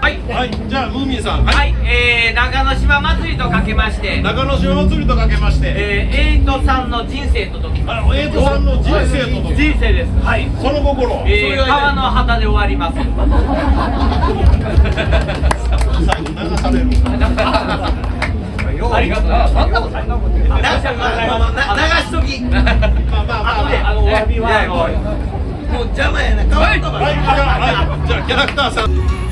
はい。はい。じゃあムーミンさん。はい、えー、長野島祭りとかけまして。長野島祭りとかけまして。えー、エイトさんの人生と解きます。あのエイトさんの人生とと人生です。はい。その心。えー、川の旗で終わります。最後流されるありがとうございますそんなことないな流しときまあまあまあまああのお詫びはもう邪魔やな川のはいいじゃあキャラクターさん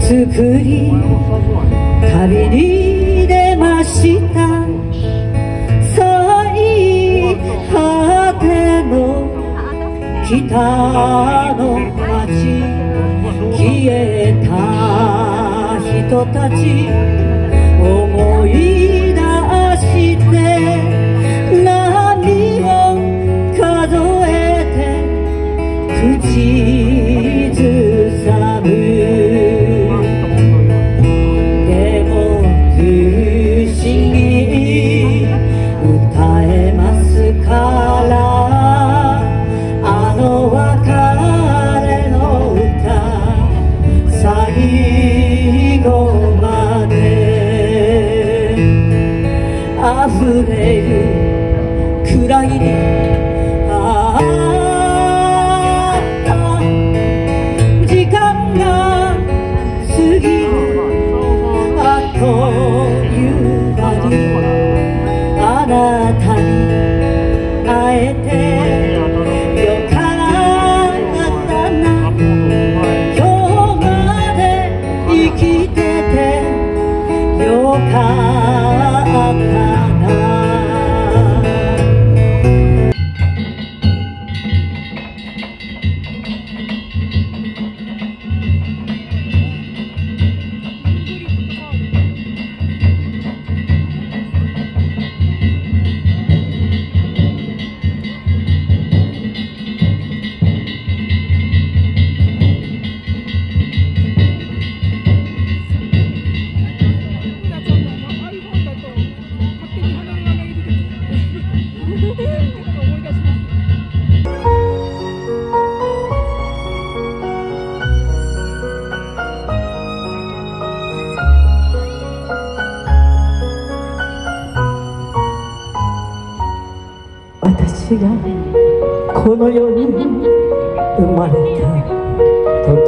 作り旅に出ました。最果ての北の街。消えた人たち。思い出して何を数えて口る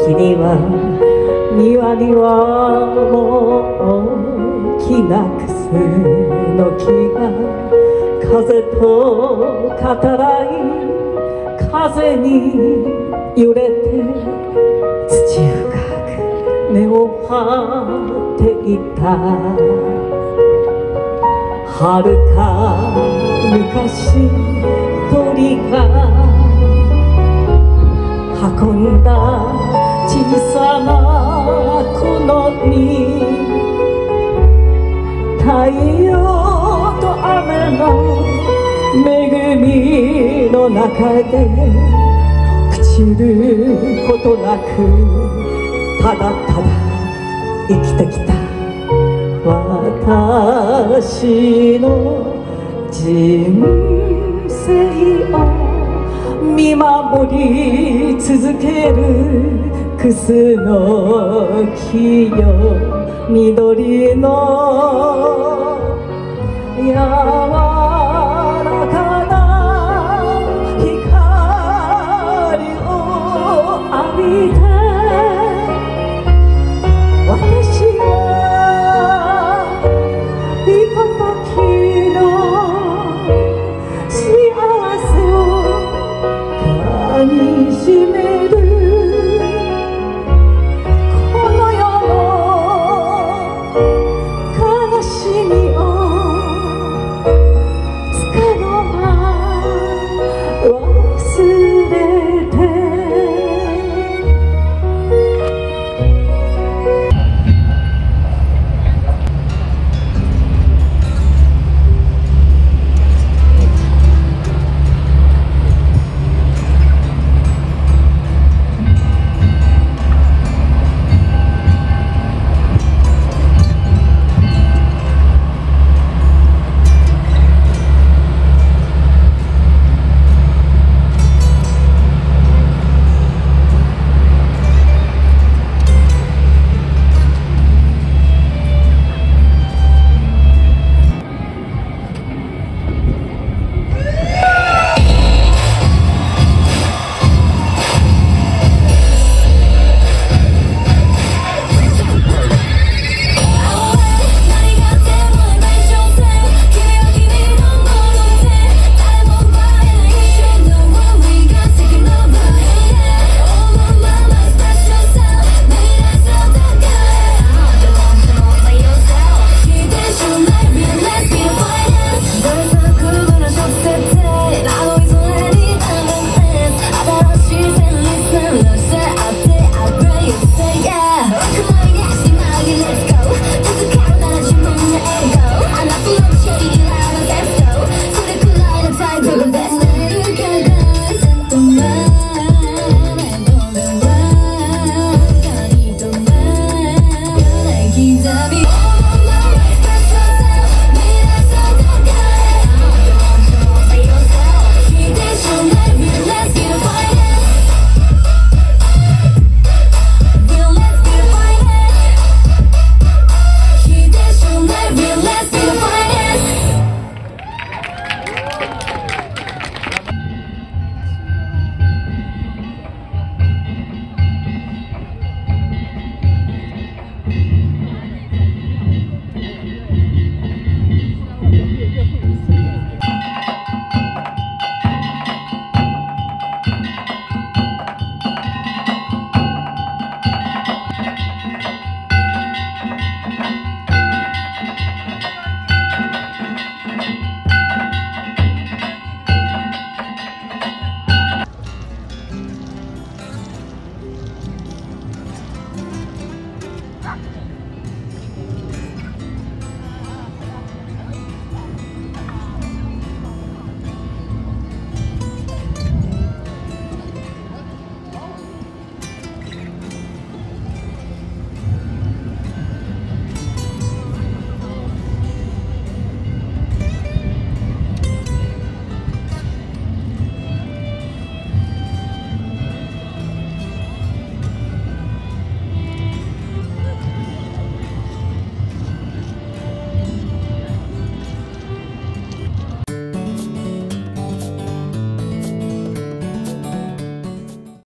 時には庭には大きなクスの木が風と語らい風に揺れて土深く根を張っていた。遥か昔鳥が運んだ小さなこのに太陽と雨の恵みの中で朽ちることなくただただ生きてきた。私の人生を見守り続ける。クスの木よ緑の柔らかな光を浴びて私はひとときの幸せを噛みしめ